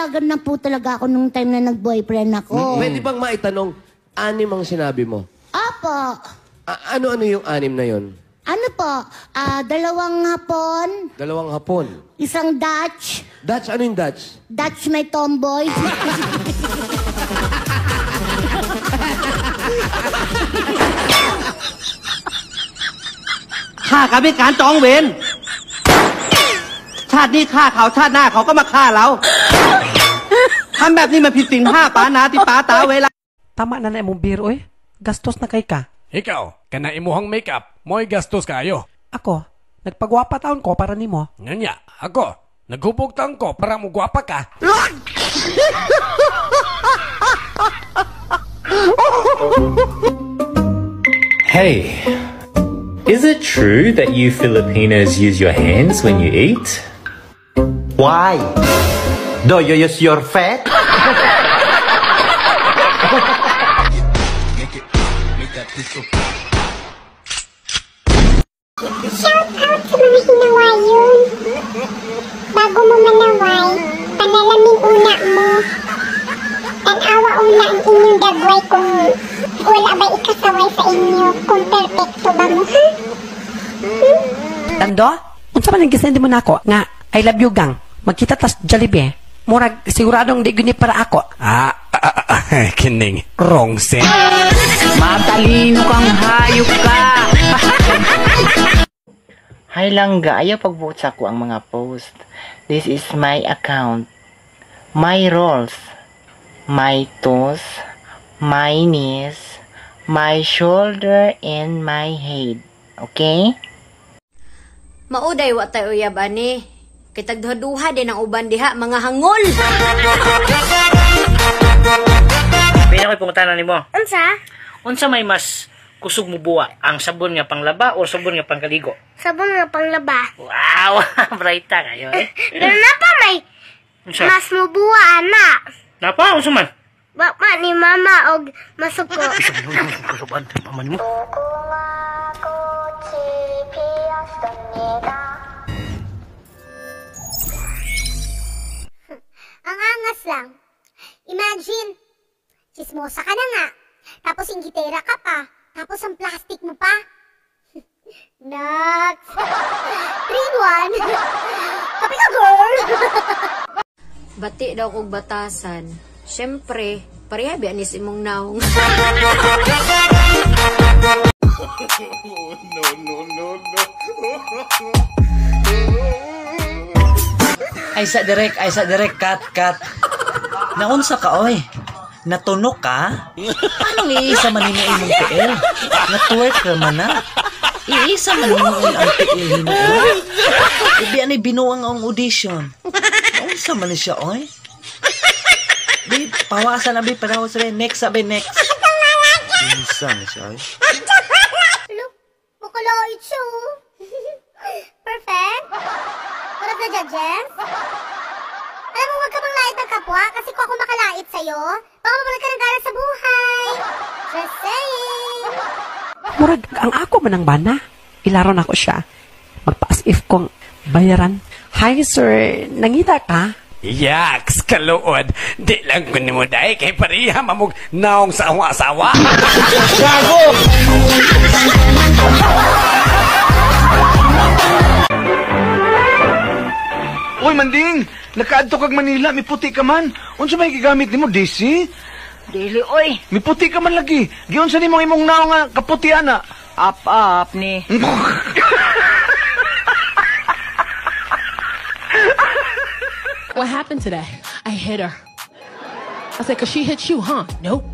dalagan na po talaga ako nung time na nag-boyfriend ako. Pwede bang maitanong, anim ang sinabi mo? Apo. A- ano-ano yung anim na yon? Ano po? Ah, dalawang hapon, Dalawang hapon. isang Dutch, Dutch, ano yung Dutch? Dutch may tomboy.ฆ่ากันไม่การจองเวร ชาตินี้ฆ่าเขาชาติหน้าเขาก็มาฆ่าเรา ทำแบบนี้มันผิดศีลห้าปานาที่ปาตาเวลา Tama na na imong biro eh. Gastos na kay ka. Ikaw, kana imuhang makeup, mo'y gastos kayo. Ako, nagpagwapa taon ko para nimo. Nganya, ako, naghubog taon ko para mo gwapa ka. Hey, is it true that you Filipinos use your hands when you eat? Why? Do you use your fat? Shout out sa mga hinawayon. Bago mo manaway, panalamin una mo. Tanawa una ang inyong dagway kung wala ba ikasaway sa inyo, kung perfecto ba mo, ha? Tando? Unsa man ang gisend mo nako nga I love you gang. Magkita tas Jollibee. Murag siguradong di guni para ako. Ah, ah, ah, ah, kining, wrong sense. Matalino kang hayop ka! Hay langga, ayaw pag-vote sa ako ang mga post. This is my account. My roles. My toes. My knees. My shoulder and my head. Okay? Mauday wa tayo uyab ani. Kay tagduha din ang uban diha mga hangol. Pwede ko pungutanan nimo. Unsa? Unsa may mas kusog mo buwa? Ang sabon nga panglaba o sabon nga pangkaligo? Sabon nga panglaba. Wow! Brighta kayo eh. Pero na pa may Unsa? mas mubuwa, ana. Napa? Unsa man? Baka ni mama og masuko. Kusuban mama nimo. Ang Imagine, chismosa ka na nga. Tapos inggitera ka pa. Tapos ang plastic mo pa. Nuts! 3-1! Kapi ka, girl! Bati daw kog batasan. Syempre, pareha bi anis imong naong. Ay sa direct, ay sa direct, cut, cut. Naunsa ka, oy? Natunok ka? Anong iisa man ni imong tiil? Natwork ka man na. Iisa man hinuon ang tiil hinuon. Ibi ani binuang ang audition. Naunsa man ni siya, oy? Bi, pawasan na bi, paraw sabi, next sabi, next. Unsa ni siya, oy? Makalait sa'yo, baka mabalik ka ng galang sa buhay. Just saying. Murag ang ako man ang bana. Ilaron ako siya. Magpa-as if kong bayaran. Hi sir, nangita ka? Yaks, kaluod. Di lang ko ni mo dahi kay pareha mamog naong sa awa-asawa. Uy, Manding! Nakaadto kag Manila, may puti ka man. Unsa may gigamit nimo, DC? Dili, oy! May puti ka man lagi. Giyon sa nimo imong naong nga kaputi ana. Up, up ni. What happened today? I hit her. I said, cause she hit you, huh? Nope.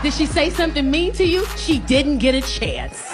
Did she say something mean to you? She didn't get a chance.